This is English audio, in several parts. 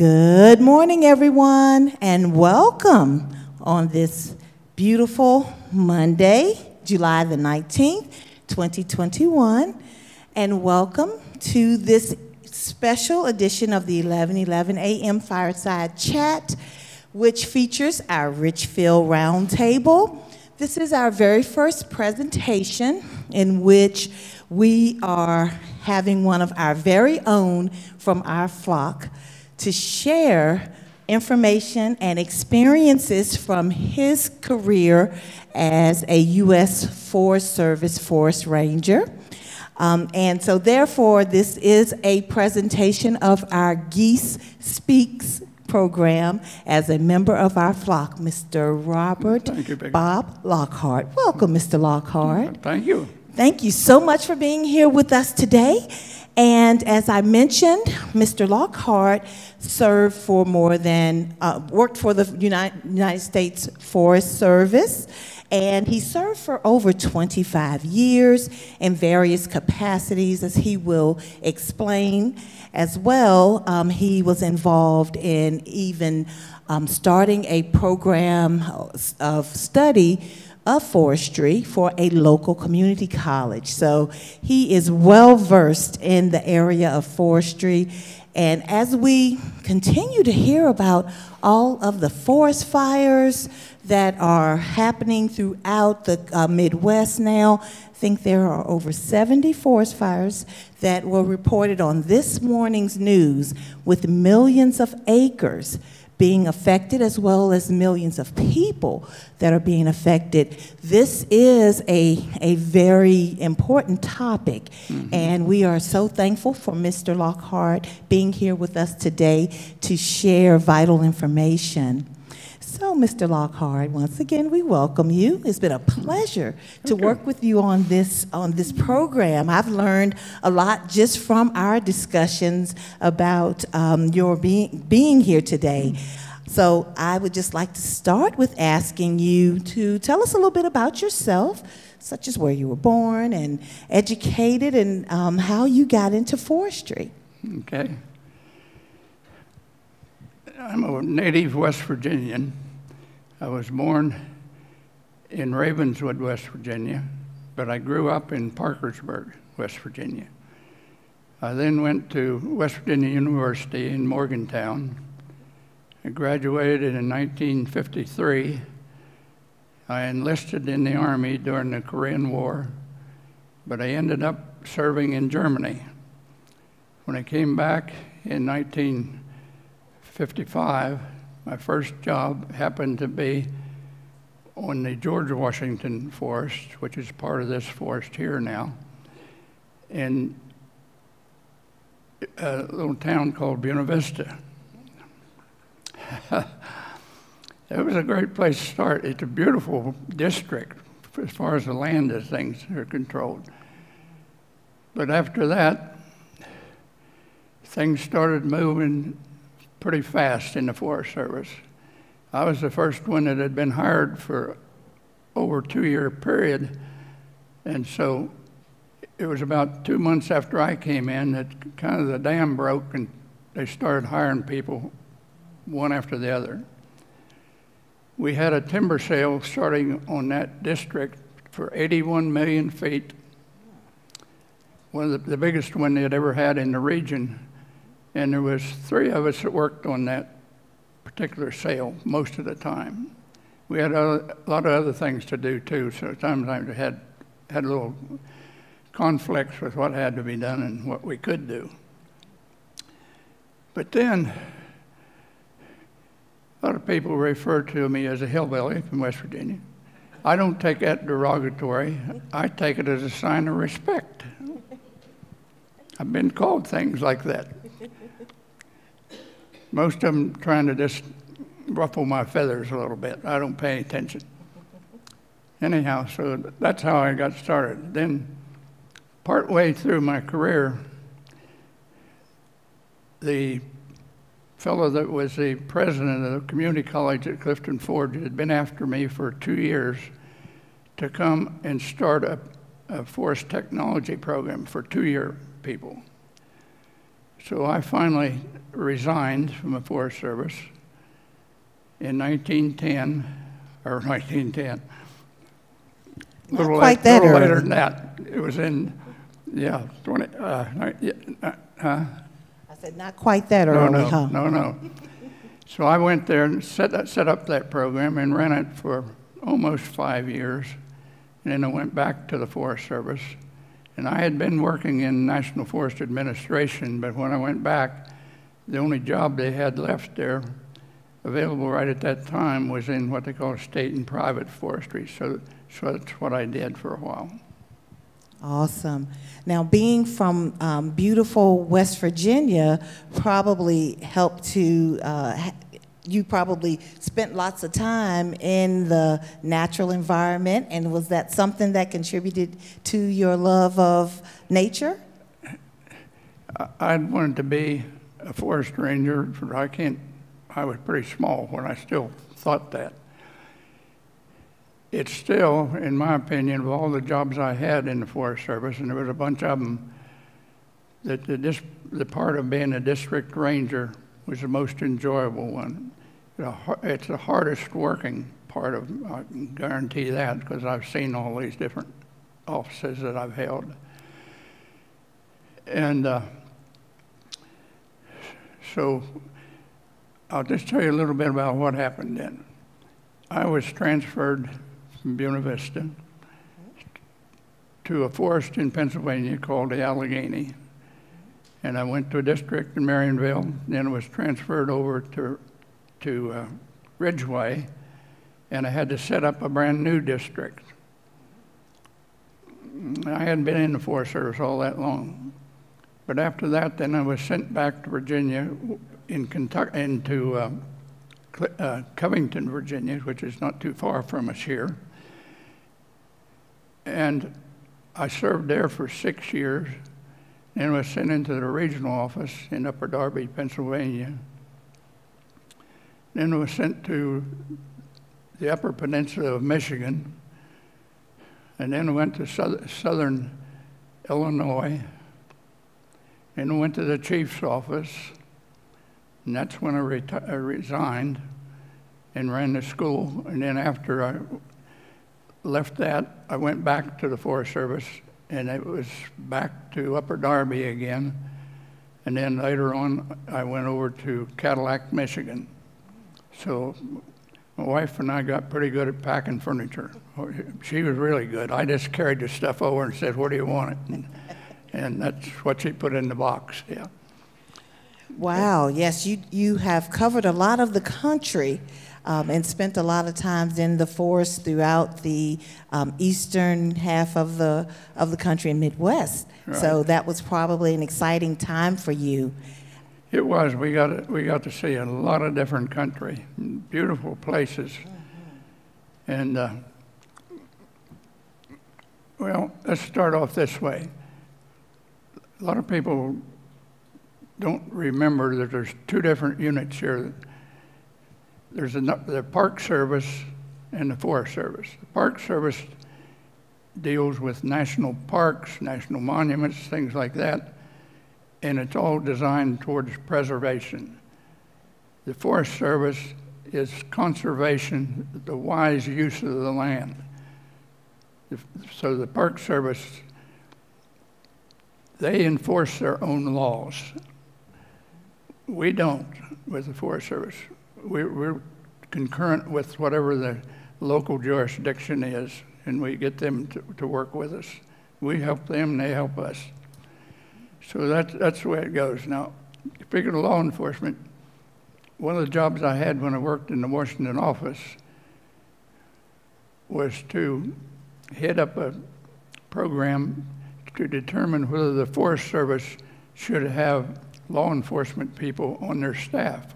Good morning, everyone, and welcome on this beautiful Monday, July the 19th, 2021. And welcome to this special edition of the 1111 a.m. Fireside Chat, which features our Richfield Roundtable. This is our very first presentation in which we are having one of our very own from our flock to share information and experiences from his career as a U.S. Forest Service Forest Ranger. Um, and so, therefore, this is a presentation of our Geese Speaks program as a member of our flock, Mr. Robert you, Bob Lockhart. Welcome, Mr. Lockhart. Thank you. Thank you so much for being here with us today. And as I mentioned, Mr. Lockhart served for more than, uh, worked for the United, States Forest Service, and he served for over 25 years in various capacities, as he will explain. As well, um, he was involved in even um, starting a program of study of forestry for a local community college. So he is well versed in the area of forestry. And as we continue to hear about all of the forest fires that are happening throughout the uh, Midwest now, I think there are over 70 forest fires that were reported on this morning's news with millions of acres being affected as well as millions of people that are being affected. This is a, a very important topic, mm-hmm. and we are so thankful for Mr. Lockhart being here with us today to share vital information. So, Mr. Lockhart, once again, we welcome you. It's been a pleasure to work with you on this on this program. I've learned a lot just from our discussions about um, your being being here today. So, I would just like to start with asking you to tell us a little bit about yourself, such as where you were born and educated, and um, how you got into forestry. Okay. I'm a native West Virginian. I was born in Ravenswood, West Virginia, but I grew up in Parkersburg, West Virginia. I then went to West Virginia University in Morgantown. I graduated in 1953. I enlisted in the Army during the Korean War, but I ended up serving in Germany. When I came back in 19 55, my first job happened to be on the George Washington Forest, which is part of this forest here now, in uh, a little town called Buena Vista. it was a great place to start. It's a beautiful district as far as the land and things are controlled. But after that, things started moving pretty fast in the Forest Service. I was the first one that had been hired for over a two year period. And so it was about two months after I came in that kind of the dam broke and they started hiring people one after the other. We had a timber sale starting on that district for 81 million feet, one of the, the biggest one they had ever had in the region. And there was three of us that worked on that particular sale most of the time. We had a, lot of other things to do too, so sometimes we had, had little conflicts with what had to be done and what we could do. But then, a lot of people refer to me as a hillbilly from West Virginia. I don't take that derogatory. I take it as a sign of respect. I've been called things like that. Most of them trying to just ruffle my feathers a little bit. I don't pay attention. Anyhow, so that's how I got started. Then, partway through my career, the fellow that was the president of the community college at Clifton Forge had been after me for two years to come and start a, a forest technology program for two year people. So I finally resigned from the Forest Service in 1910, or 1910. A Not little quite la- that little early. later than that. It was in, yeah, 20, uh, yeah, uh, huh? I said, not quite that No, early, no, huh? no, no. So I went there and set, set up that program and ran it for almost five years. And then I went back to the Forest Service. And I had been working in National Forest Administration, but when I went back, the only job they had left there available right at that time was in what they call state and private forestry. So, so that's what I did for a while. Awesome. Now, being from um, beautiful West Virginia probably helped to, uh, you probably spent lots of time in the natural environment, and was that something that contributed to your love of nature? I- wanted to be a forest ranger, but I can't, I was pretty small when I still thought that. It's still, in my opinion, of all the jobs I had in the Forest Service, and there was a bunch of them, that the, the part of being a district ranger was the most enjoyable one. It's the hardest working part of, I can guarantee that, because I've seen all these different offices that I've held. And uh, so I'll just tell you a little bit about what happened then. I was transferred from Buena Vista to a forest in Pennsylvania called the Allegheny. And I went to a district in Marienville, then was transferred over to, to uh, Ridgway, and I had to set up a brand new district. I hadn't been in the Forest Service all that long. But after that, then I was sent back to Virginia in Kentucky, into uh, uh, Covington, Virginia, which is not too far from us here. And I served there for six years and was sent into the regional office in Upper Darby, Pennsylvania. Then was sent to the Upper Peninsula of Michigan, and then went to southern Illinois, and went to the chief's office, and that's when I, reti- I resigned and ran the school. And then after I left that, I went back to the Forest Service, and it was back to Upper Darby again. And then later on, I went over to Cadillac, Michigan. So my wife and I got pretty good at packing furniture. She was really good. I just carried the stuff over and said, "Where do you want it?" And, and that's what she put in the box. Yeah. Wow, yes, you, you have covered a lot of the country um, and spent a lot of times in the forest throughout the um, eastern half of the, of the country and Midwest. So that was probably an exciting time for you. It was. We got to, we got to see a lot of different country, beautiful places, and uh, well, let's start off this way. A lot of people don't remember that there's two different units here. There's a, the Park Service and the Forest Service. The Park Service deals with national parks, national monuments, things like that and it's all designed towards preservation. The Forest Service is conservation, the wise use of the land. So the Park Service, they enforce their own laws. We don't with the Forest Service. We're, concurrent with whatever the local jurisdiction is, and we get them to, to work with us. We help them, they help us. So that's, that's the way it goes. Now, speaking of law enforcement, one of the jobs I had when I worked in the Washington office was to head up a program to determine whether the Forest Service should have law enforcement people on their staff.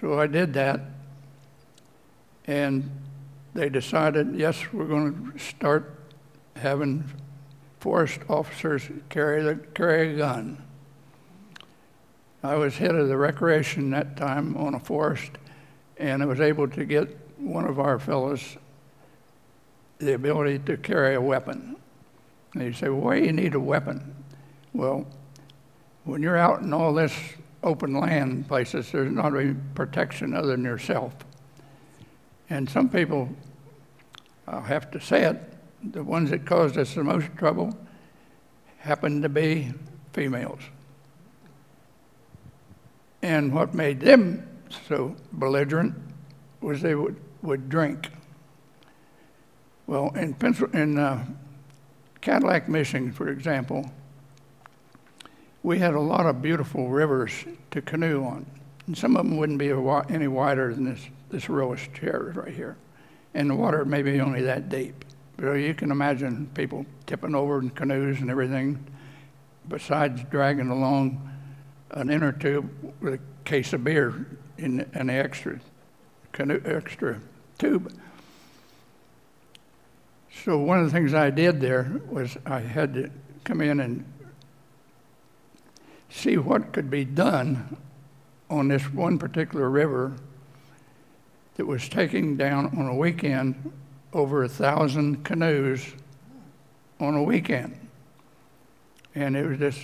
So I did that, and they decided, yes, we're going to start having forest officers carry, the, carry a gun. I was head of the recreation that time on a forest, and I was able to get one of our fellows the ability to carry a weapon. And you say, well, why do you need a weapon? Well, when you're out in all this open land places, there's not any protection other than yourself. And some people, I'll have to say it, the ones that caused us the most trouble happened to be females. And what made them so belligerent was they would, would drink. Well, in, Pencil, in uh, Cadillac, Michigan, for example, we had a lot of beautiful rivers to canoe on. And some of them wouldn't be any wider than this, this row of chairs right here. And the water may be only that deep. You can imagine people tipping over in canoes and everything, besides dragging along an inner tube with a case of beer in an extra canoe, extra tube. So one of the things I did there was I had to come in and see what could be done on this one particular river that was taking down on a weekend over a thousand canoes on a weekend. And it was just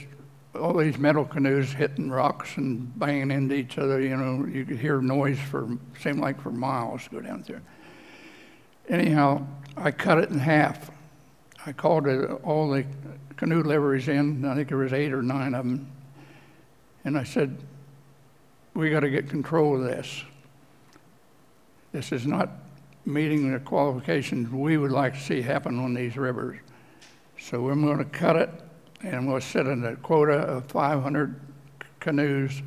all these metal canoes hitting rocks and banging into each other. You know, you could hear noise for, seemed like for miles go down there. Anyhow, I cut it in half. I called it, all the canoe liveries in. I think there was eight or nine of them. And I said, we got to get control of this. This is not meeting the qualifications we would like to see happen on these rivers. So we're going to cut it and we'll set in a quota of 500 canoes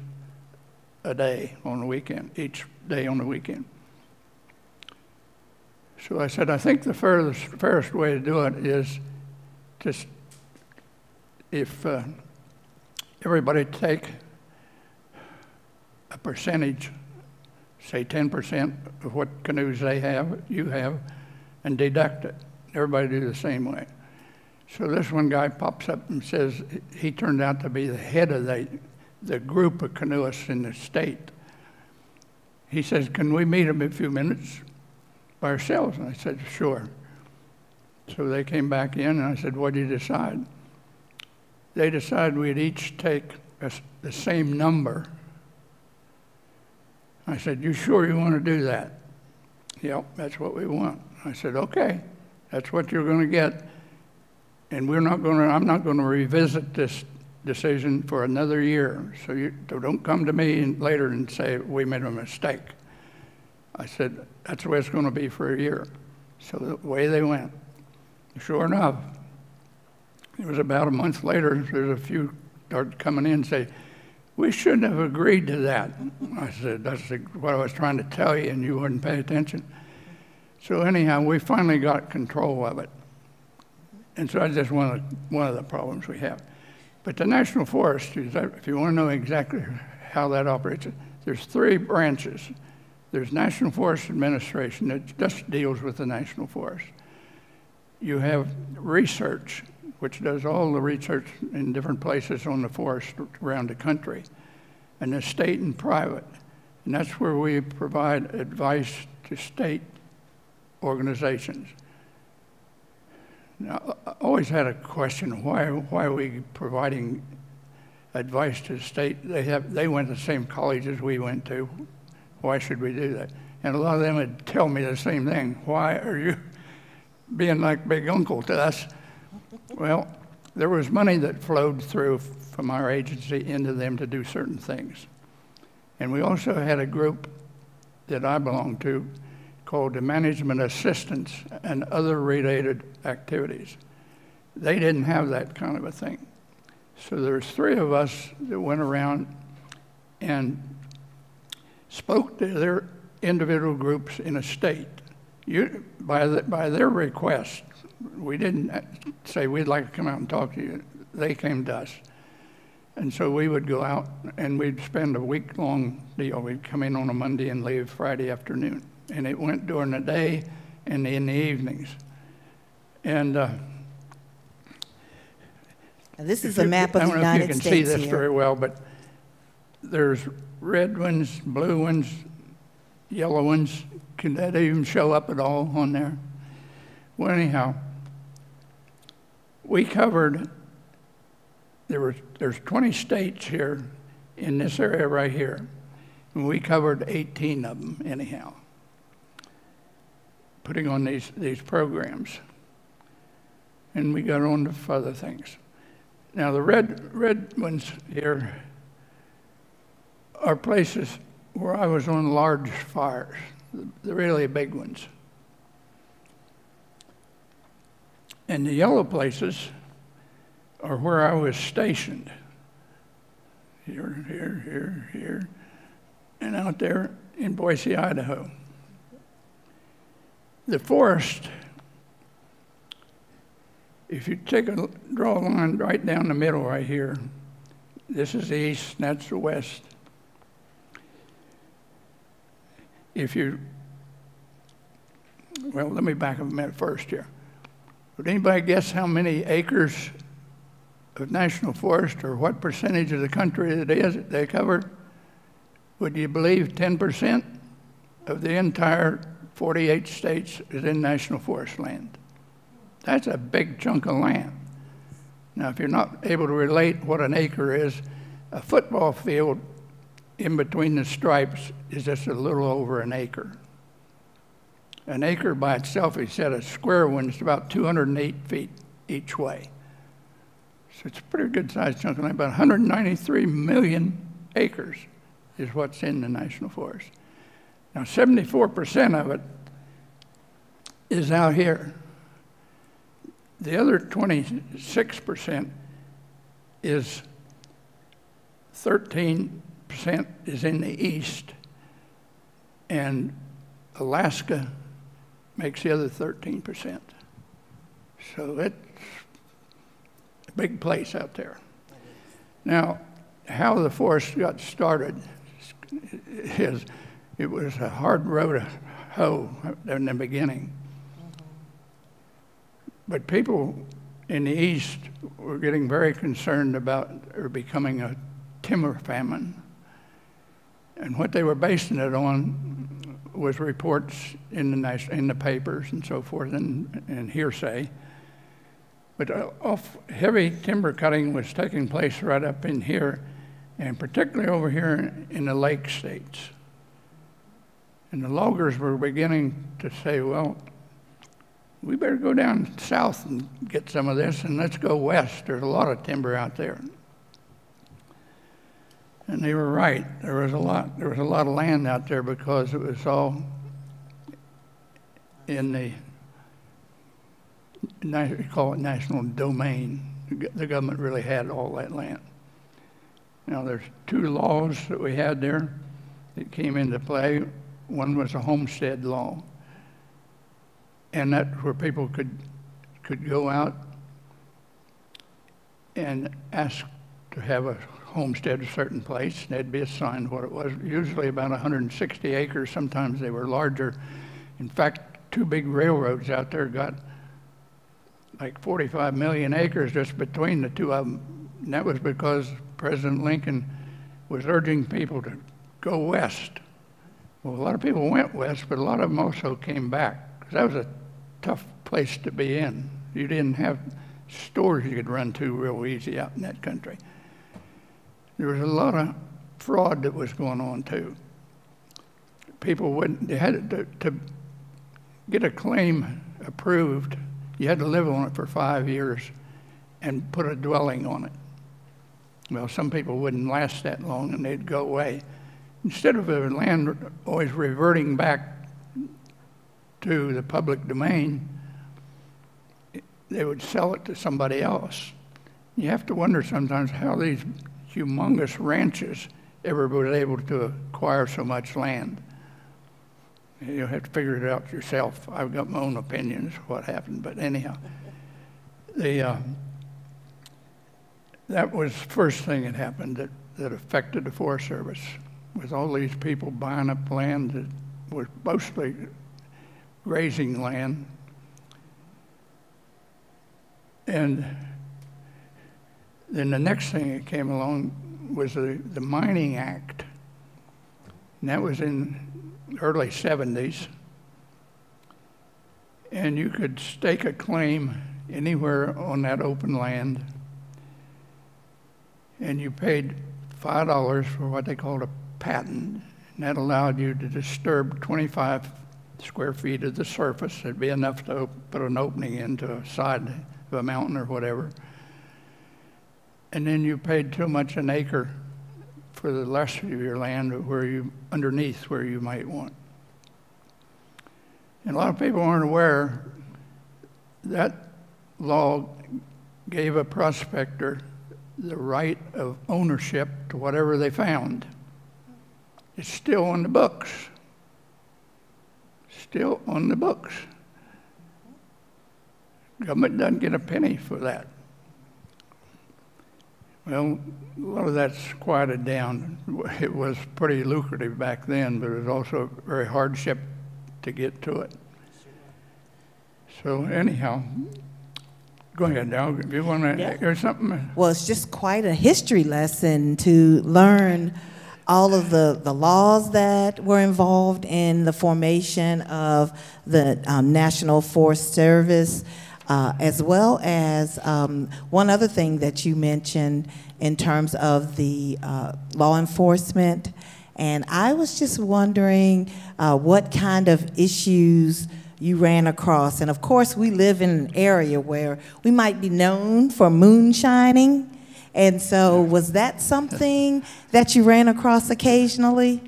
a day on the weekend, each day on the weekend. So I said, I think the fairest, fairest way to do it is just if uh, everybody take a percentage, say 10% of what canoes they have, you have, and deduct it. Everybody do the same way. So this one guy pops up and says he turned out to be the head of the, the group of canoeists in the state. He says, Can we meet him in a few minutes by ourselves? And I said, Sure. So they came back in, and I said, What do you decide? They decided we'd each take a, the same number I said, You sure you want to do that? Yep, that's what we want. I said, Okay, that's what you're going to get. And we're not going to, I'm not going to revisit this decision for another year. So you so don't come to me later and say, We made a mistake. I said, That's the way it's going to be for a year. So the way they went. Sure enough, it was about a month later, there's a few started coming in and say, we shouldn't have agreed to that. I said, That's what I was trying to tell you, and you wouldn't pay attention. So, anyhow, we finally got control of it. And so that's just one of, the, one of the problems we have. But the National Forest, if you want to know exactly how that operates, there's three branches. There's National Forest Administration that just deals with the National Forest. You have research, which does all the research in different places on the forest around the country, and the state and private. And that's where we provide advice to state organizations. Now, I always had a question why, why are we providing advice to the state? They, have, they went to the same college as we went to. Why should we do that? And a lot of them would tell me the same thing. Why are you being like big uncle to us? Well, there was money that flowed through from our agency into them to do certain things. And we also had a group that I belonged to called the Management Assistance and Other Related Activities. They didn't have that kind of a thing. So there's three of us that went around and spoke to their individual groups in a state you, by, the, by their request we didn't say we'd like to come out and talk to you. They came to us. And so we would go out and we'd spend a week long deal. We'd come in on a Monday and leave Friday afternoon. And it went during the day and in the evenings. And uh, this is a map of the United States. I don't know if you can see this here. very well, but there's red ones, blue ones, yellow ones. Can that even show up at all on there? Well, anyhow, we covered there were, there's 20 states here in this area right here, and we covered 18 of them anyhow, putting on these, these programs. And we got on to further things. Now, the red, red ones here are places where I was on large fires, the really big ones. And the yellow places are where I was stationed. Here, here, here, here, and out there in Boise, Idaho. The forest, if you take a draw a line right down the middle right here, this is the east, and that's the west. If you, well, let me back up a minute first here. Would anybody guess how many acres of national forest or what percentage of the country it is they cover, would you believe 10% of the entire 48 states is in national forest land? That's a big chunk of land. Now, if you're not able to relate what an acre is, a football field in between the stripes is just a little over an acre. An acre by itself, he said, a square one is about 208 feet each way. So it's a pretty good sized chunk of land. About 193 million acres is what's in the national forest. Now, 74% of it is out here. The other 26% is 13% is in the east, and Alaska makes the other 13%. So it's a big place out there. Now, how the forest got started is it was a hard road to hoe in the beginning. But people in the east were getting very concerned about there becoming a timber famine. And what they were basing it on was reports in the, in the papers and so forth and, and hearsay but uh, off heavy timber cutting was taking place right up in here, and particularly over here in the lake states. And the loggers were beginning to say, well, we better go down south and get some of this, and let's go west. There's a lot of timber out there. And they were right. There was a lot. There was a lot of land out there because it was all in the call it national domain. The government really had all that land. Now, there's two laws that we had there that came into play. One was a homestead law, and that's where people could could go out and ask to have a homestead a certain place. And they'd be assigned what it was, usually about 160 acres. Sometimes they were larger. In fact, two big railroads out there got like 45 million acres just between the two of them. And that was because President Lincoln was urging people to go west. Well, a lot of people went west, but a lot of them also came back because that was a tough place to be in. You didn't have stores you could run to real easy out in that country. There was a lot of fraud that was going on too. People wouldn't, they had to, to get a claim approved you had to live on it for five years and put a dwelling on it. Well, some people wouldn't last that long and they'd go away. Instead of the land always reverting back to the public domain, they would sell it to somebody else. You have to wonder sometimes how these humongous ranches ever was able to acquire so much land. You'll have to figure it out yourself. I've got my own opinions what happened, but anyhow, the uh, that was the first thing that happened that, that affected the Forest Service, with all these people buying up land that was mostly grazing land. And then the next thing that came along was the, the Mining Act. And that was in early 70s, and you could stake a claim anywhere on that open land, and you paid five dollars for what they called a patent, and that allowed you to disturb 25 square feet of the surface. It'd be enough to put an opening into a side of a mountain or whatever. And then you paid too much an acre for the rest of your land where you underneath where you might want. And a lot of people aren't aware that law gave a prospector the right of ownership to whatever they found. It's still on the books. Still on the books. Government doesn't get a penny for that. Well, a lot of that's quieted down. It was pretty lucrative back then, but it was also very hardship to get to it. So anyhow, go ahead, Now, If you want to, Yeah. there's something. Well, it's just quite a history lesson to learn all of the, the laws that were involved in the formation of the um, National Forest Service, uh, as well as um, one other thing that you mentioned in terms of the uh, law enforcement. And I was just wondering uh, what kind of issues you ran across. And of course, we live in an area where we might be known for moonshining. And so, was that something that you ran across occasionally?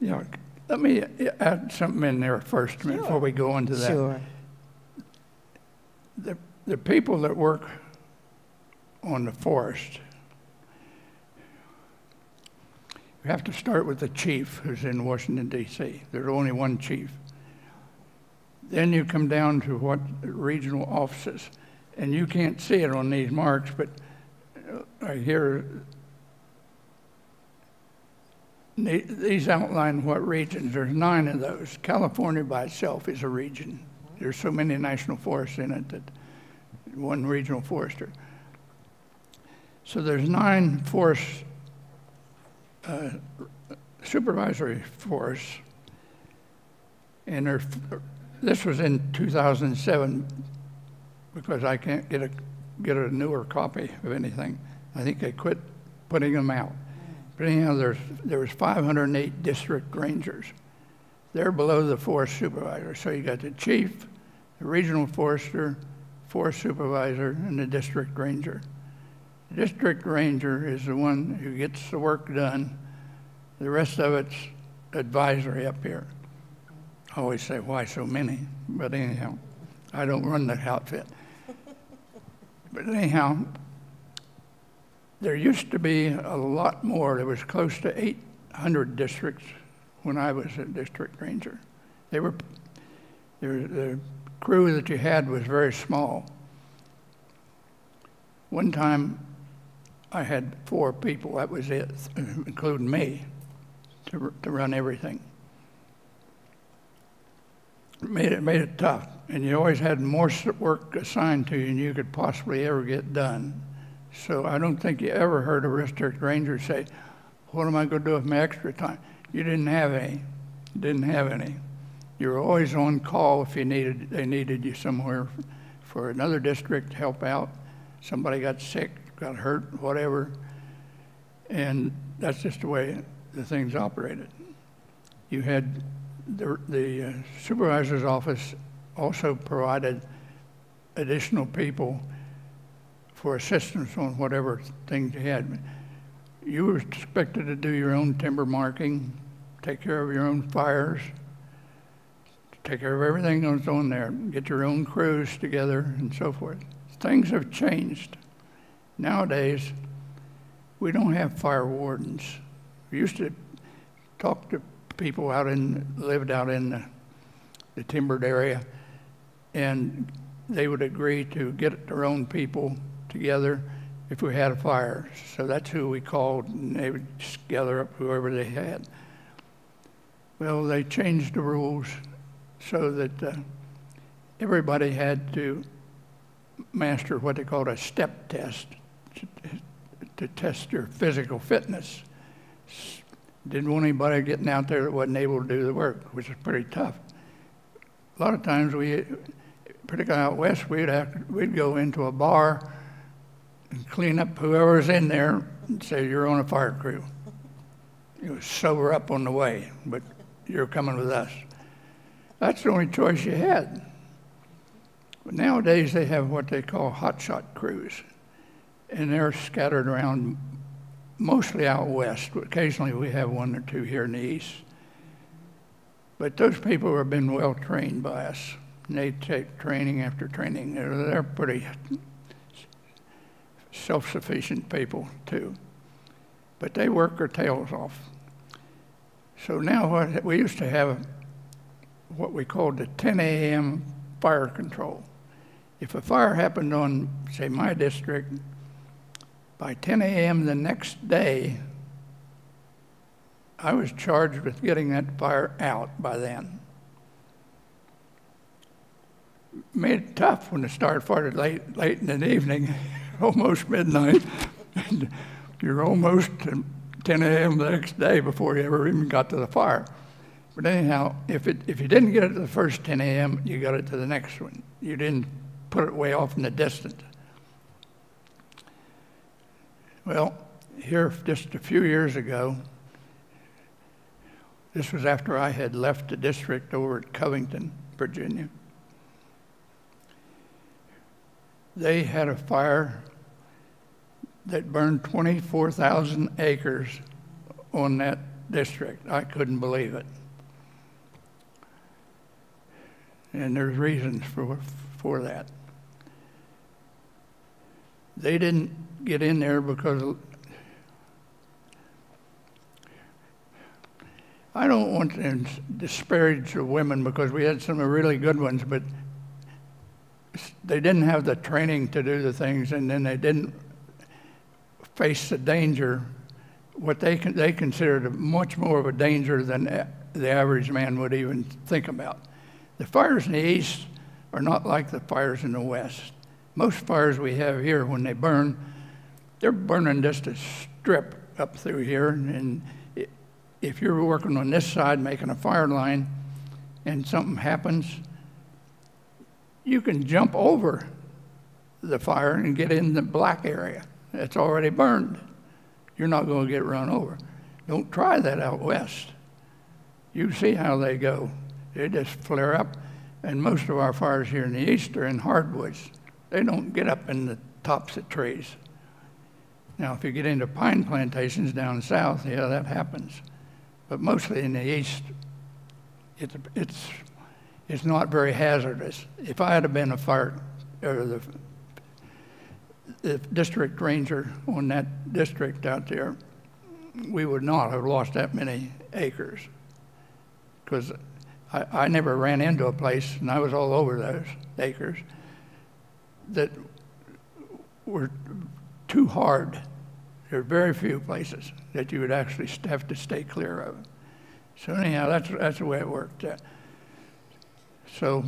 Yeah, let me add something in there first before we go into that. Sure. The, the people that work on the forest, you have to start with the chief who's in Washington, D.C. There's only one chief. Then you come down to what regional offices, and you can't see it on these marks, but I hear these outline what regions. There's nine of those. California by itself is a region. There's so many national forests in it that one regional forester. So there's nine forest uh, supervisory forests, and there's this was in 2007 because I can't get a get a newer copy of anything. I think they quit putting them out. But anyhow, there's there was 508 district rangers. They're below the forest supervisor. So you got the chief, the regional forester, forest supervisor, and the district ranger. The district ranger is the one who gets the work done. The rest of it's advisory up here. I always say, why so many? But anyhow, I don't run the outfit. But anyhow, there used to be a lot more. There was close to 800 districts when I was a district ranger. They were, were the crew that you had was very small. One time, I had four people. That was it, including me, to, to run everything. It made it made it tough, and you always had more work assigned to you than you could possibly ever get done. So I don't think you ever heard a district ranger say, "What am I going to do with my extra time?" You didn't have any. You didn't have any. You were always on call if you needed they needed you somewhere for another district to help out. Somebody got sick, got hurt, whatever, and that's just the way the things operated. You had the, the uh, supervisor's office also provided additional people for assistance on whatever things you had. You were expected to do your own timber marking, take care of your own fires, take care of everything that was on there, get your own crews together and so forth. Things have changed. Nowadays, we don't have fire wardens. We used to talk to people out in, lived out in the, the timbered area, and they would agree to get their own people together if we had a fire. So that's who we called, and they would just gather up whoever they had. Well, they changed the rules so that uh, everybody had to master what they called a step test to, to test your physical fitness. Didn't want anybody getting out there that wasn't able to do the work, which is pretty tough. A lot of times we, particularly out west, we'd have to, we'd go into a bar, and clean up whoever's in there and say, you're on a fire crew. You sober up on the way, but you're coming with us. That's the only choice you had. But nowadays they have what they call hotshot crews, and they're scattered around mostly out west. Occasionally we have one or two here in the east. But those people have been well trained by us. And they take training after training. They're, they're pretty self sufficient people, too. But they work their tails off. So now what, we used to have what we called the 10 a.m. fire control. If a fire happened on, say, my district, by 10 a.m. the next day, I was charged with getting that fire out by then. Made it tough when it started late, late in the evening, almost midnight. and you're almost 10 a.m. the next day before you ever even got to the fire. But anyhow, if, it, if you didn't get it to the first 10 a.m., you got it to the next one. You didn't put it way off in the distance. Well, here just a few years ago, this was after I had left the district over at Covington, Virginia. They had a fire that burned 24,000 acres on that district. I couldn't believe it. and there's reasons for, for that. They didn't get in there because I don't want to disparage the women because we had some really good ones, but they didn't have the training to do the things, and then they didn't face the danger. What they they considered much more of a danger than the average man would even think about. The fires in the east are not like the fires in the west. Most fires we have here, when they burn, they're burning just a strip up through here. And if you're working on this side making a fire line and something happens, you can jump over the fire and get in the black area. It's already burned. You're not going to get run over. Don't try that out west. You see how they go. They just flare up. And most of our fires here in the east are in hardwoods. They don't get up in the tops of trees. Now, if you get into pine plantations down south, yeah, that happens. But mostly in the east, it's, it's, it's not very hazardous. If I had been a fire, or the, the district ranger on that district out there, we would not have lost that many acres. Because I, I never ran into a place, and I was all over those acres, that were too hard. There are very few places that you would actually have to stay clear of. So anyhow, that's, that's the way it worked. Uh, so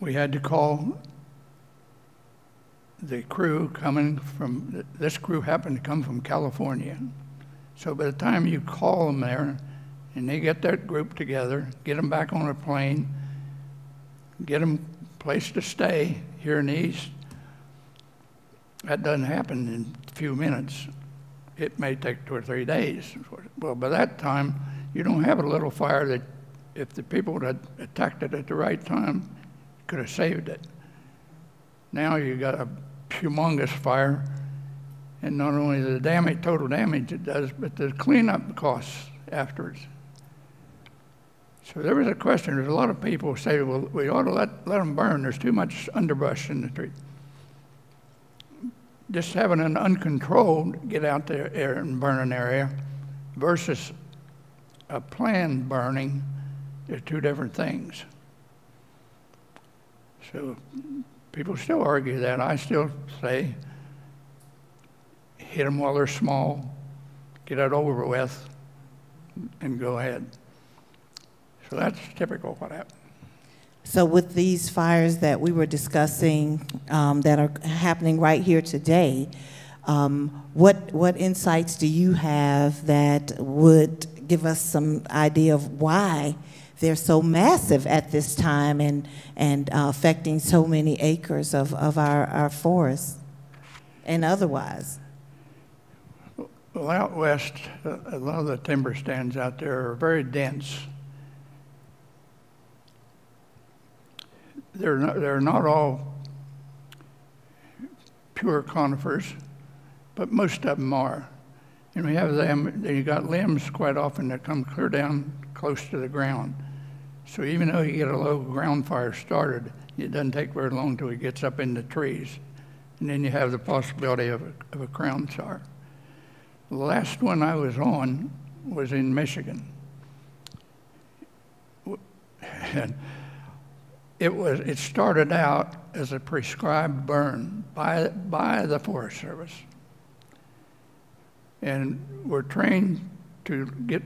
we had to call the crew coming from, this crew happened to come from California. So by the time you call them there, and they get that group together, get them back on a plane, get them place to stay here in the East. That doesn't happen in a few minutes. It may take two or three days. Well, by that time, you don't have a little fire that, if the people had attacked it at the right time, could have saved it. Now you got a humongous fire, and not only the damage, total damage it does, but the cleanup costs afterwards. So there was a question. There's a lot of people say, well, we ought to let, let them burn. There's too much underbrush in the tree. Just having an uncontrolled get out there and burn an area versus a planned burning, they're two different things. So people still argue that. I still say hit them while they're small, get it over with, and go ahead. So that's typical what happened. So with these fires that we were discussing um, that are happening right here today, um, what, what insights do you have that would give us some idea of why they're so massive at this time and, and uh, affecting so many acres of, of our, our forests? and otherwise? Well, out west, a lot of the timber stands out there are very dense. They're not, they're not all pure conifers, but most of them are. And we have them, you got limbs quite often that come clear down close to the ground. So even though you get a low ground fire started, it doesn't take very long till it gets up in the trees. And then you have the possibility of a, of a crown fire. The last one I was on was in Michigan. And it was it started out as a prescribed burn by by the Forest Service. And we're trained to get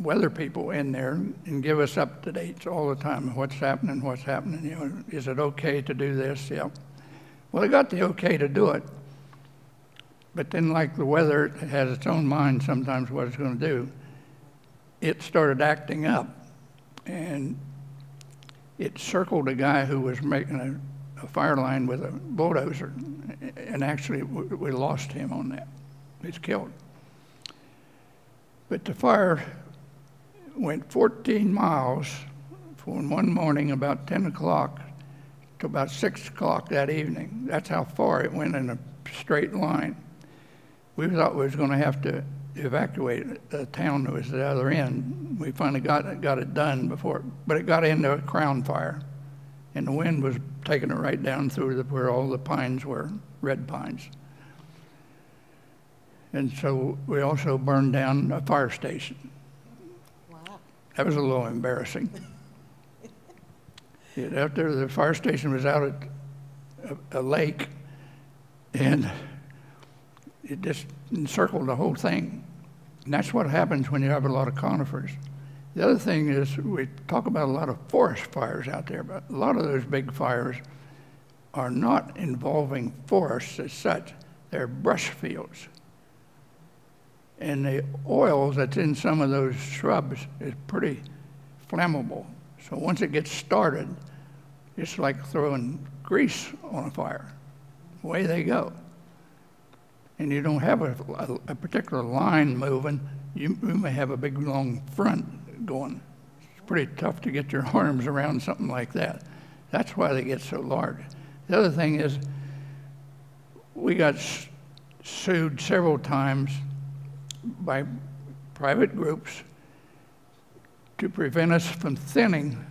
weather people in there and give us up to dates all the time. What's happening? What's happening? You know, is it okay to do this? Yeah. Well, they got the okay to do it, but then, like the weather, it has its own mind sometimes what it's going to do. It started acting up, and it circled a guy who was making a, a fire line with a bulldozer, and actually we lost him on that. He's killed. But the fire went 14 miles from one morning about 10 o'clock to about 6 o'clock that evening. That's how far it went in a straight line. We thought we was going to have to evacuate the town that was at the other end. We finally got it, got it done before, but it got into a crown fire, and the wind was taking it right down through the, where all the pines were, red pines. And so we also burned down a fire station. That was a little embarrassing. after the fire station was out at a, a lake, and it just encircled the whole thing. And that's what happens when you have a lot of conifers. The other thing is we talk about a lot of forest fires out there, but a lot of those big fires are not involving forests as such. They're brush fields. And the oil that's in some of those shrubs is pretty flammable. So once it gets started, it's like throwing grease on a fire. Away they go and you don't have a, a, a particular line moving, you, you, may have a big long front going. It's pretty tough to get your arms around something like that. That's why they get so large. The other thing is, we got sued several times by private groups to prevent us from thinning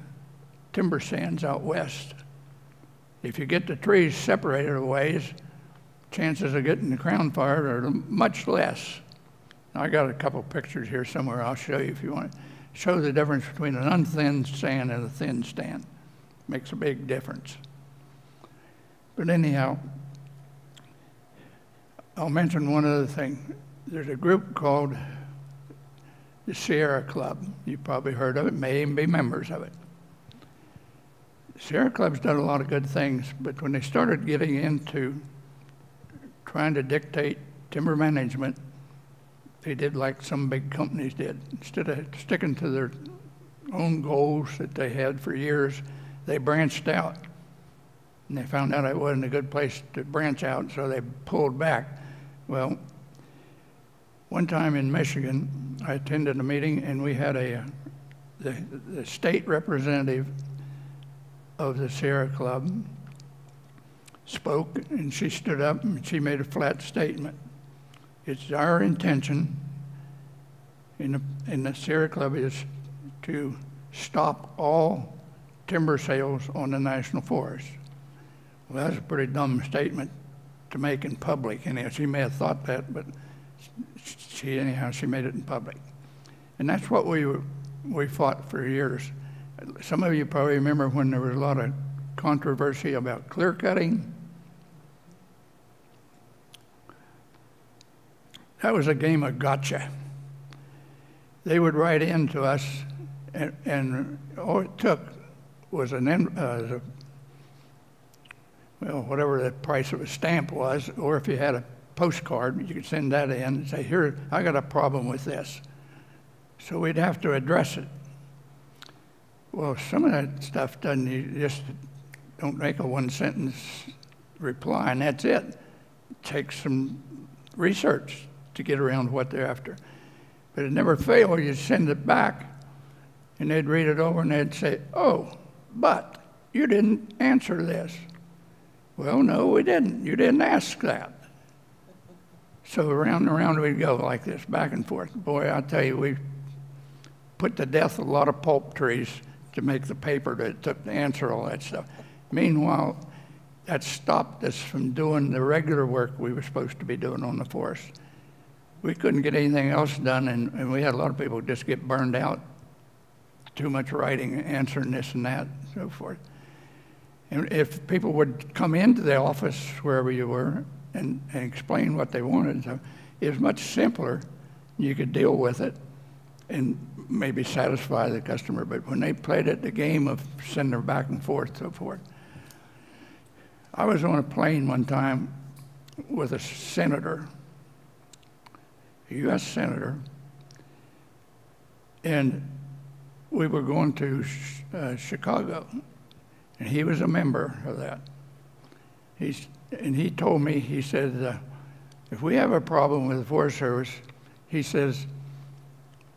timber stands out west. If you get the trees separated a ways, chances of getting the crown fire are much less. I got a couple pictures here somewhere I'll show you if you want to show the difference between an unthinned stand and a thin stand. Makes a big difference. But anyhow, I'll mention one other thing. There's a group called the Sierra Club. You've probably heard of it, may even be members of it. The Sierra Club's done a lot of good things, but when they started getting into trying to dictate timber management, they did like some big companies did. Instead of sticking to their own goals that they had for years, they branched out. And they found out it wasn't a good place to branch out, so they pulled back. Well, one time in Michigan, I attended a meeting and we had a, the, the state representative of the Sierra Club spoke and she stood up and she made a flat statement. It's our intention in the, in the Sierra Club is to stop all timber sales on the national forest. Well, that's a pretty dumb statement to make in public. Anyhow, she may have thought that, but she anyhow she made it in public, and that's what we we fought for years. Some of you probably remember when there was a lot of controversy about clear cutting That was a game of gotcha. They would write in to us, and, and all it took was an uh, well, whatever the price of a stamp was, or if you had a postcard, you could send that in and say, "Here, I got a problem with this." So we'd have to address it. Well, some of that stuff doesn't. You just don't make a one sentence reply, and that's it. takes some research to get around what they're after. But it never failed. You'd send it back, and they'd read it over and they'd say, Oh, but you didn't answer this. Well, no, we didn't. You didn't ask that. So around and around we'd go like this, back and forth. Boy, I tell you, we put to death a lot of pulp trees to make the paper that took to answer all that stuff. Meanwhile, that stopped us from doing the regular work we were supposed to be doing on the force. We couldn't get anything else done, and, and we had a lot of people just get burned out. Too much writing, answering this and that, and so forth. And if people would come into the office, wherever you were, and, and explain what they wanted, so much simpler. You could deal with it and maybe satisfy the customer. But when they played it, the game of sending back and forth, so forth. I was on a plane one time with a senator, a U.S. senator, and we were going to uh, Chicago, and he was a member of that. He's, and he told me, he said, uh, if we have a problem with the Forest Service, he says,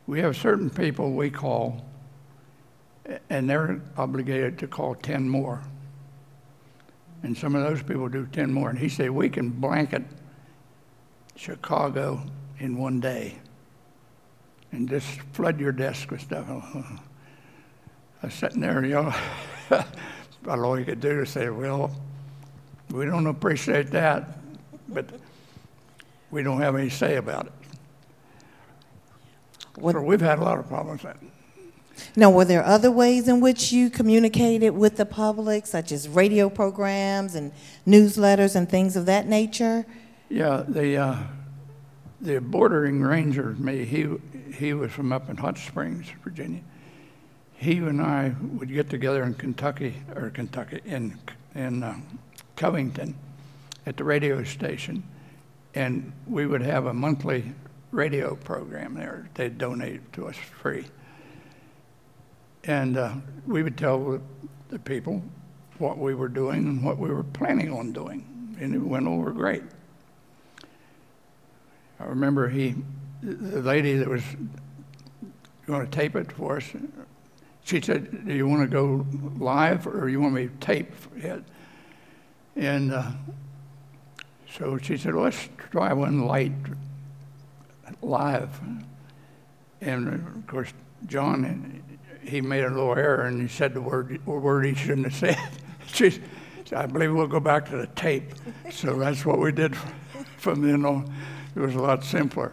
we have certain people we call, and they're obligated to call 10 more. And some of those people do 10 more. And he said, we can blanket Chicago in one day and just flood your desk with stuff. I was sitting there, you know, all you could do is say, well, we don't appreciate that, but we don't have any say about it. What- So we've had a lot of problems with that. Now, were there other ways in which you communicated with the public, such as radio programs and newsletters and things of that nature? Yeah, the, uh, the bordering ranger, me, he, he was from up in Hot Springs, Virginia. He and I would get together in Kentucky, or Kentucky, in, in uh, Covington at the radio station, and we would have a monthly radio program there. They'd donate to us free. And uh, we would tell the people what we were doing and what we were planning on doing, and it went over great. I remember he, the lady that was going to tape it for us, she said, "Do you want to go live or you want me to tape it?" And uh, so she said, "Let's try one light live." And of course, John, he made a little error and he said the word word he shouldn't have said. she, said, I believe we'll go back to the tape. So that's what we did from then on. It was a lot simpler.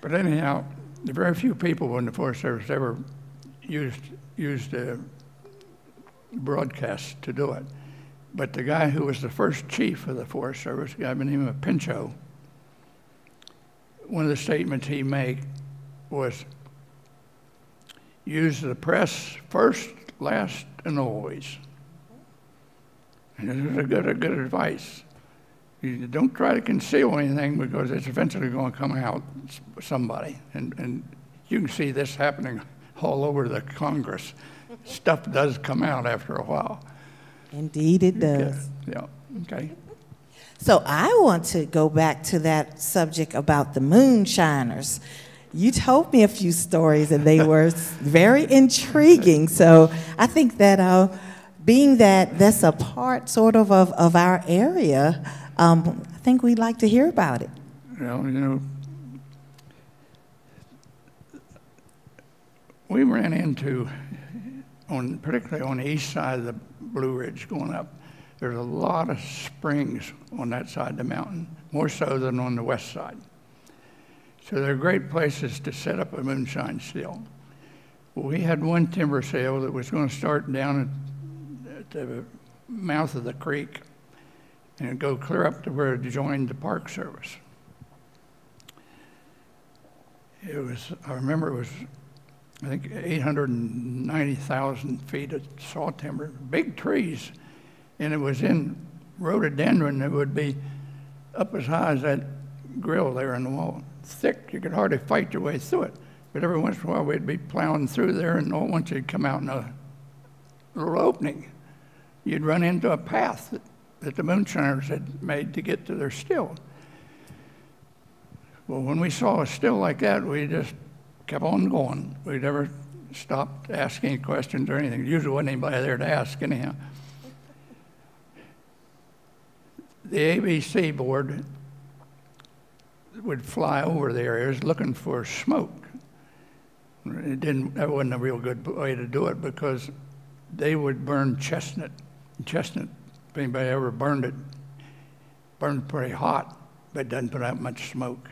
But anyhow, very few people in the Forest Service ever used used a broadcast to do it. But the guy who was the first chief of the Forest Service, a guy by the name of Pinchot, one of the statements he made was use the press first, last, and always. And this is a good, a good advice. You don't try to conceal anything because it's eventually going to come out somebody. And, and you can see this happening all over the Congress. Stuff does come out after a while. Indeed, it does. Yeah, okay. So I want to go back to that subject about the moonshiners. You told me a few stories, and they were very intriguing. So I think that uh, being that that's a part sort of of, of our area, um, I think we'd like to hear about it. Well, you know, we ran into, on particularly on the east side of the Blue Ridge going up, there's a lot of springs on that side of the mountain, more so than on the west side. So they're great places to set up a moonshine still. We had one timber sale that was going to start down at, at the mouth of the creek and go clear up to where it joined the Park Service. It was, I remember it was, I think, 890,000 feet of saw timber, big trees, and it was in rhododendron that would be up as high as that grill there in the wall. Thick, you could hardly fight your way through it. But every once in a while we'd be plowing through there, and all once you'd come out in a little opening, you'd run into a path that, that the moonshiners had made to get to their still. Well, when we saw a still like that, we just kept on going. We never stopped asking questions or anything. Usually wasn't anybody there to ask anyhow. The ABC board would fly over the areas looking for smoke. It didn't, that wasn't a real good way to do it because they would burn chestnut. Chestnut, if anybody ever burned it, burned pretty hot, but doesn't put out much smoke.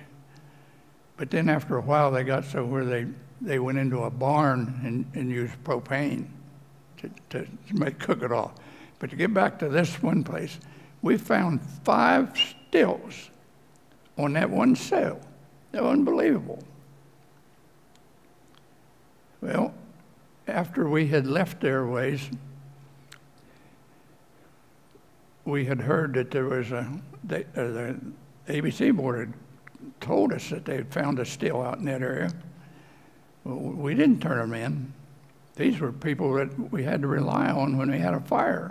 But then after a while, they got so where they, they went into a barn and, and used propane to, to make, cook it off. But to get back to this one place, we found five stills on that one cell. They're unbelievable. Well, after we had left Airways, we had heard that there was a, uh, the ABC board told us that they had found a still out in that area. We didn't turn them in. These were people that we had to rely on when we had a fire.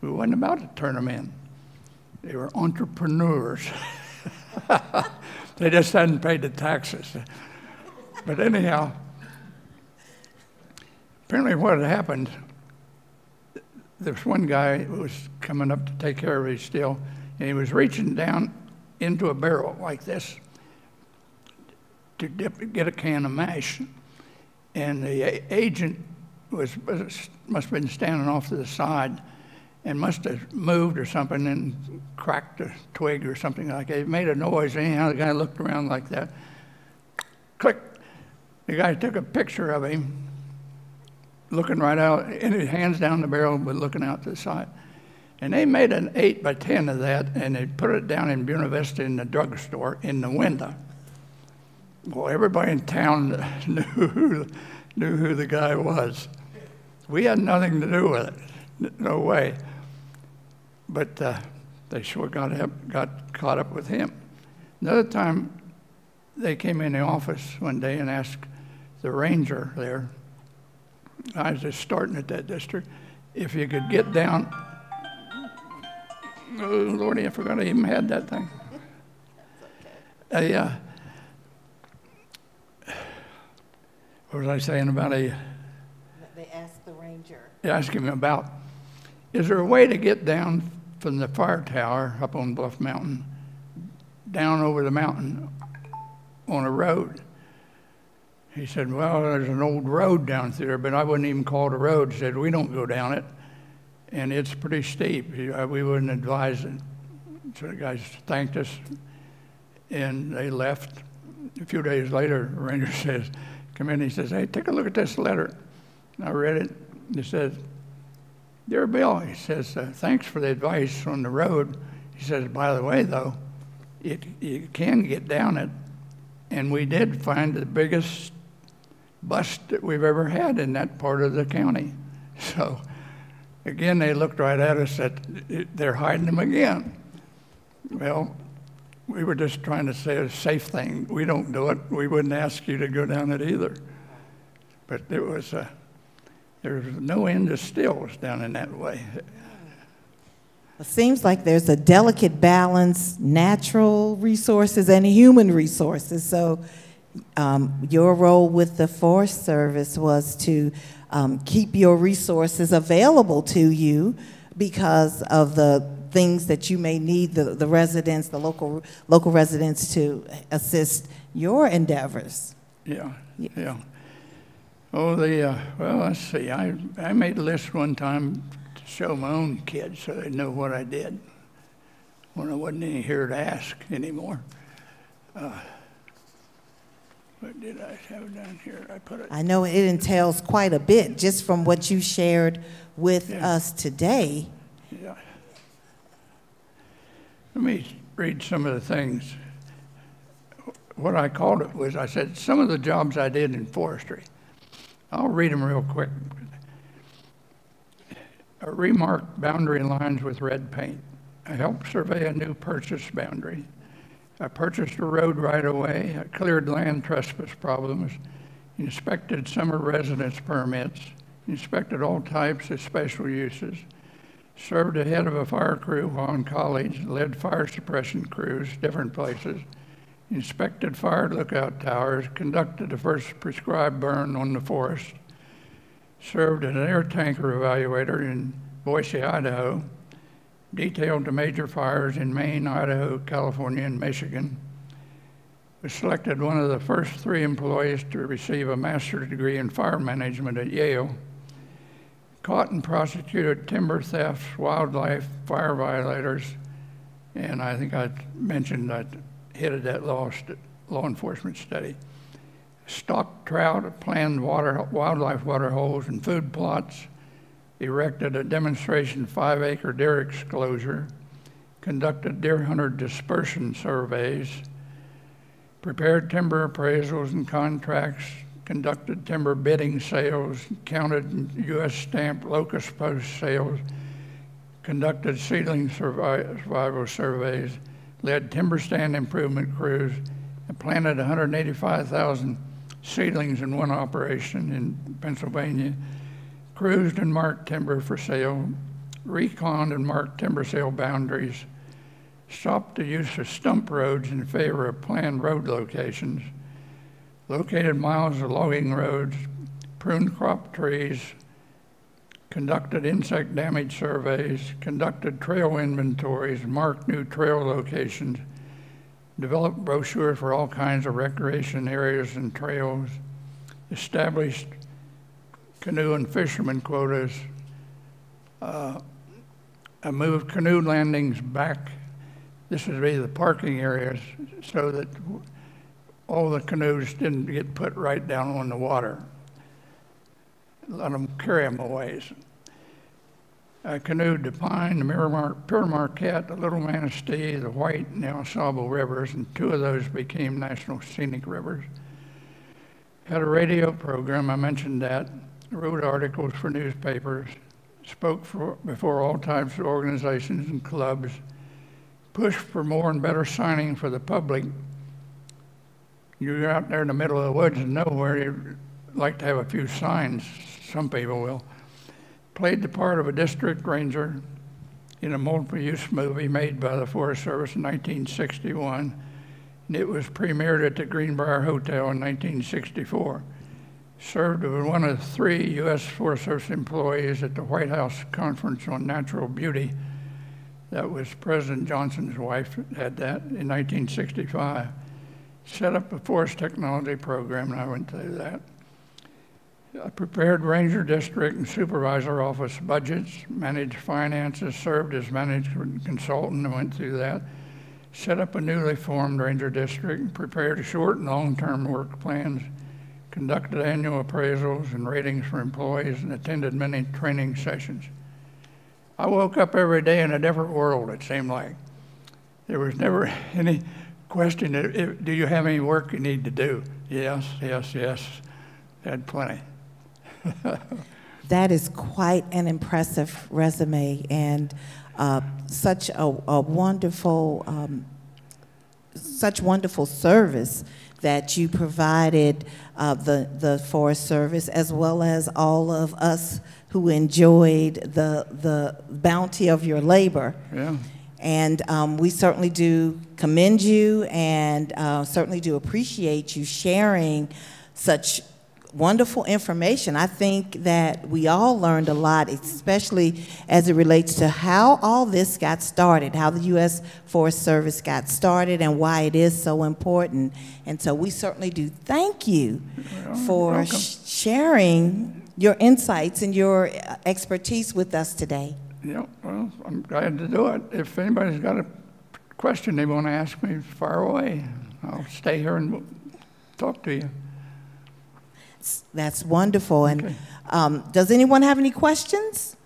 We wasn't about to turn them in. They were entrepreneurs. they just hadn't paid the taxes. But anyhow, apparently what had happened, there's one guy was coming up to take care of his still, and he was reaching down into a barrel like this to dip, get a can of mash. And the agent was, must have been standing off to the side and must have moved or something and cracked a twig or something like that. It made a noise. Anyhow, the guy looked around like that. Click. The guy took a picture of him looking right out, and his hands down the barrel, but looking out to the side. And they made an 8 by 10 of that, and they put it down in Buena Vista in the drugstore in the window. Well, everybody in town knew who, knew who the guy was. We had nothing to do with it, no way. But uh, they sure got, up, got caught up with him. Another time, they came in the office one day and asked the ranger there, I was just starting at that district, if you could get down Oh, Lordy, I forgot I even had that thing. A, uh, what was I saying about a? They asked the ranger. They asked him about, is there a way to get down from the fire tower up on Bluff Mountain, down over the mountain on a road? He said, well, there's an old road down there, but I wouldn't even call it a road. He said, we don't go down it and it's pretty steep. Uh, we wouldn't advise it. So the guys thanked us, and they left. A few days later, ranger says, come in, he says, hey, take a look at this letter. And I read it. He says, Dear Bill, he says, uh, thanks for the advice on the road. He says, by the way, though, it, you can get down it. And we did find the biggest bust that we've ever had in that part of the county. So Again, they looked right at us that they're hiding them again. Well, we were just trying to say a safe thing. We don't do it. We wouldn't ask you to go down it either. But there was a, there was no end to stills down in that way. It seems like there's a delicate balance, natural resources and human resources. So um, your role with the Forest Service was to um, keep your resources available to you because of the things that you may need the, the residents, the local, local residents to assist your endeavors. Yeah, yeah. Oh, the, uh, well, let's see. I, I made a list one time to show my own kids so they know what I did when I wasn't any here to ask anymore. Uh, what did I have down here? I put it. I know it entails quite a bit just from what you shared with Yeah. us today. Yeah. Let me read some of the things. What I called it was I said, some of the jobs I did in forestry. I'll read them real quick. I remarked boundary lines with red paint. I helped survey a new purchase boundary. I purchased a road right away. I cleared land trespass problems, inspected summer residence permits, inspected all types of special uses, served ahead of a fire crew while in college, led fire suppression crews different places, inspected fire lookout towers, conducted the first prescribed burn on the forest, served as an air tanker evaluator in Boise, Idaho, detailed to major fires in Maine, Idaho, California, and Michigan, was selected one of the first three employees to receive a master's degree in fire management at Yale, caught and prosecuted timber thefts, wildlife, fire violators, and I think I mentioned I headed that law, law enforcement study. Stocked trout, planned water, wildlife water holes and food plots, erected a demonstration five acre deer exclosure, conducted deer hunter dispersion surveys, prepared timber appraisals and contracts, conducted timber bidding sales, counted U.S. stamp locust post sales, conducted seedling survival surveys, led timber stand improvement crews, and planted 185,000 seedlings in one operation in Pennsylvania, cruised and marked timber for sale, reconned and marked timber sale boundaries, stopped the use of stump roads in favor of planned road locations, located miles of logging roads, pruned crop trees, conducted insect damage surveys, conducted trail inventories, marked new trail locations, developed brochures for all kinds of recreation areas and trails, established canoe and fisherman quotas, uh, I moved canoe landings back this would be the parking areas so that all the canoes didn't get put right down on the water. Let them carry them away. I canoed the Pine, the Miramar, Pere Marquette, the Little Manistee, the White, and the Au rivers, and two of those became national scenic rivers. Had a radio program, I mentioned that, wrote articles for newspapers, spoke for, before all types of organizations and clubs, pushed for more and better signing for the public. You're out there in the middle of the woods and nowhere, you'd like to have a few signs. Some people will. Played the part of a district ranger in a multiple use movie made by the Forest Service in 1961. And it was premiered at the Greenbrier Hotel in 1964. Served as one of three U.S. Forest Service employees at the White House Conference on Natural Beauty that was President Johnson's wife, had that in 1965. Set up a forest technology program, and I went through that. I prepared Ranger District and Supervisor Office budgets, managed finances, served as management consultant, and went through that. Set up a newly formed Ranger District, prepared short and long term work plans, conducted annual appraisals and ratings for employees, and attended many training sessions. I woke up every day in a different world, it seemed like. There was never any question do you have any work you need to do? Yes, yes, yes. Had plenty. that is quite an impressive resume and uh, such a, a wonderful, um, such wonderful service that you provided uh, the, the Forest Service as well as all of us who enjoyed the, the bounty of your labor. Yeah. And um, we certainly do commend you and uh, certainly do appreciate you sharing such wonderful information. I think that we all learned a lot, especially as it relates to how all this got started, how the U.S. Forest Service got started, and why it is so important. And so we certainly do thank you for sh sharing your insights and your uh, expertise with us today. Yeah, well, I'm glad to do it. If anybody's got a question they want to ask me, far away. I'll stay here and talk to you. That's wonderful. And okay. um, does anyone have any questions?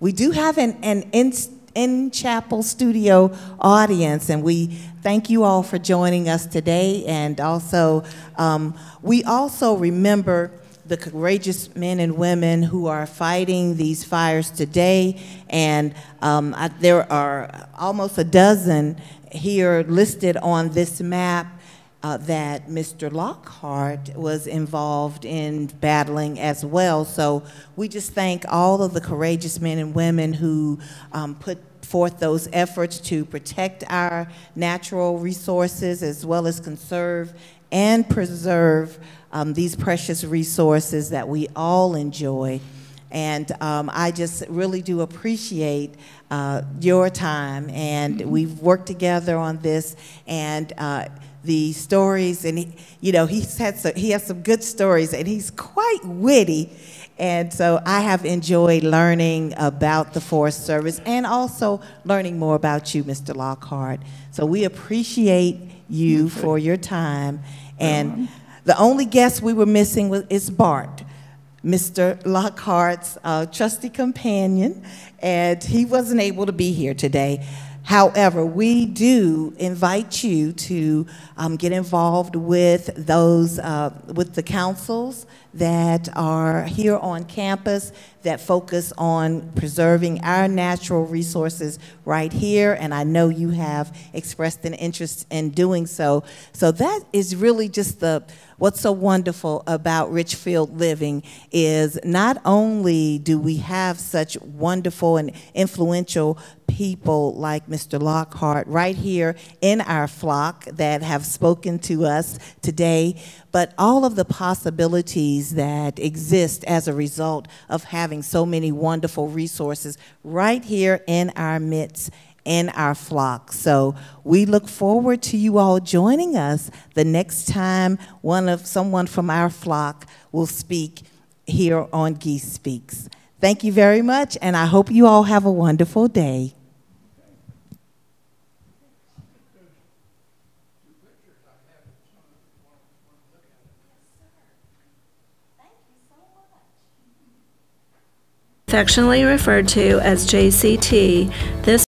We do have an, an in, in chapel studio audience, and we thank you all for joining us today. And also, um, we also remember the courageous men and women who are fighting these fires today. And um, I, there are almost a dozen here listed on this map. Uh, that Mr. Lockhart was involved in battling as well. So we just thank all of the courageous men and women who um, put forth those efforts to protect our natural resources as well as conserve and preserve um, these precious resources that we all enjoy. And um, I just really do appreciate uh, your time. And we've worked together on this. And uh, the stories, and he, you know, he's had some, he has some good stories, and he's quite witty. And so I have enjoyed learning about the Forest Service and also learning more about you, Mr. Lockhart. So we appreciate you for your time. And the only guest we were missing was, is Bart. Mr. Lockhart's uh, trusty companion, and he wasn't able to be here today. However, we do invite you to um, get involved with those, uh, with the councils that are here on campus that focus on preserving our natural resources right here, and I know you have expressed an interest in doing so. So that is really just the what's so wonderful about Richfield Living is not only do we have such wonderful and influential people like Mr. Lockhart right here in our flock that have spoken to us today, but all of the possibilities that exist as a result of having so many wonderful resources right here in our midst in our flock. So we look forward to you all joining us the next time one of someone from our flock will speak here on Geese Speaks. Thank you very much, and I hope you all have a wonderful day. Affectionately referred to as JCT, this